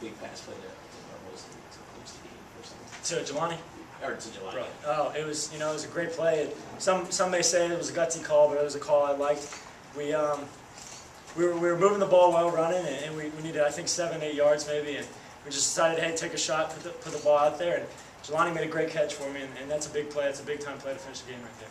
big pass play to, to Berassa to clinch the game for some, To Jelani? or to Jelani. Right. Oh, it was, you know, it was a great play. Some, some may say it was a gutsy call, but it was a call I liked. We, um, we were, we were moving the ball well running, and, and we, we needed, I think, seven, eight yards maybe, and we just decided, hey, take a shot, put the, put the ball out there, and Jelani made a great catch for me, and, and that's a big play. It's a big time play to finish the game right there.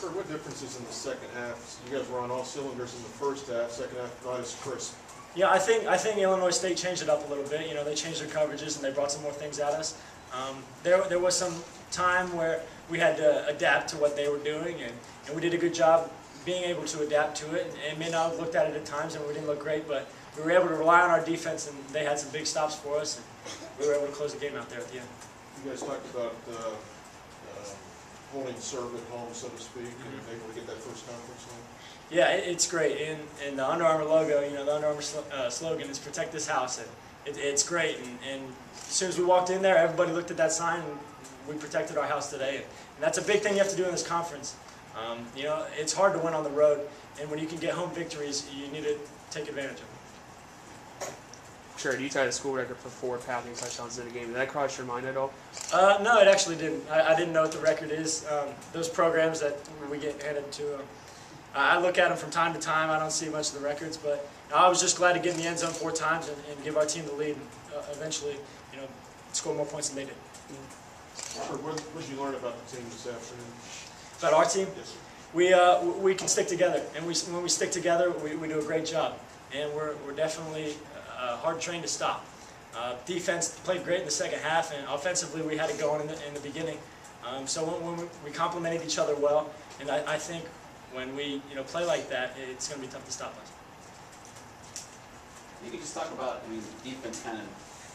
Kurt, what differences in the second half? You guys were on all cylinders in the first half, second half not as crisp. Yeah, I think I think Illinois State changed it up a little bit. You know, they changed their coverages and they brought some more things at us. Um, there there was some time where we had to adapt to what they were doing, and, and we did a good job being able to adapt to it. And, may not have looked at it at times, and we didn't look great, but we were able to rely on our defense, and they had some big stops for us, and we were able to close the game out there at the end. You guys talked about uh, uh, holding serve at home, so to speak, and able to get that first conference win. Yeah, it, it's great. And, and the Under Armour logo, you know, the Under Armour sl- uh, slogan is "Protect this house," and it, it's great. And, and as soon as we walked in there, everybody looked at that sign, and we protected our house today. And, that's a big thing you have to do in this conference. Um, you know, it's hard to win on the road, and when you can get home victories, you need to take advantage of it. Sure, you tied a school record for four passing touchdowns in a game. Did that cross your mind at all? Uh, no, it actually didn't. I, I didn't know what the record is. Um, those programs that we get handed to, uh, I look at them from time to time. I don't see much of the records, but I was just glad to get in the end zone four times and, and give our team the lead, and uh, eventually, you know, score more points than they did. Kurt, what what did you learn about the team this afternoon? About our team, Yes, sir. we uh, we can stick together, and we when we stick together, we, we do a great job, and we're we're definitely uh, hard train to stop. Uh, defense played great in the second half, and offensively we had it going in the, in the beginning. Um, so when, when we, we complemented each other well, and I, I think when we you know play like that, it's going to be tough to stop us. You could just talk about, I mean, defense kind of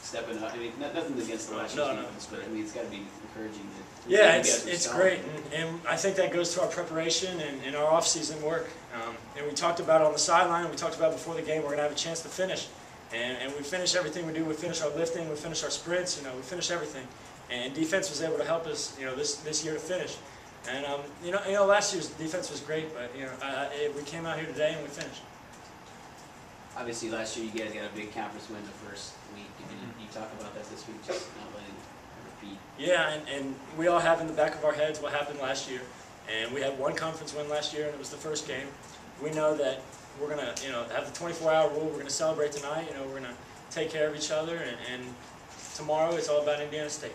stepping up. I mean, nothing against the last No, year's no. defense, but I mean, it's got to be encouraging. that- Yeah, it's, it's solid. great, and, and I think that goes to our preparation and, and our off-season work. Um, and we talked about it on the sideline, we talked about it before the game, we're gonna have a chance to finish. And, and we finish everything we do, we finish our lifting, we finish our sprints, you know, we finish everything. And defense was able to help us, you know, this, this year to finish. And, um, you know, you know, last year's defense was great, but, you know, I, I, we came out here today and we finished. Obviously, last year you guys got a big conference win the first week. Mean, you talk about that this week, just not letting it repeat. Yeah, and, and we all have in the back of our heads what happened last year. And we had one conference win last year, and it was the first game. We know that we're going to, you know, have the 24-hour rule. We're going to celebrate tonight. You know, we're going to take care of each other. And, and tomorrow, it's all about Indiana State.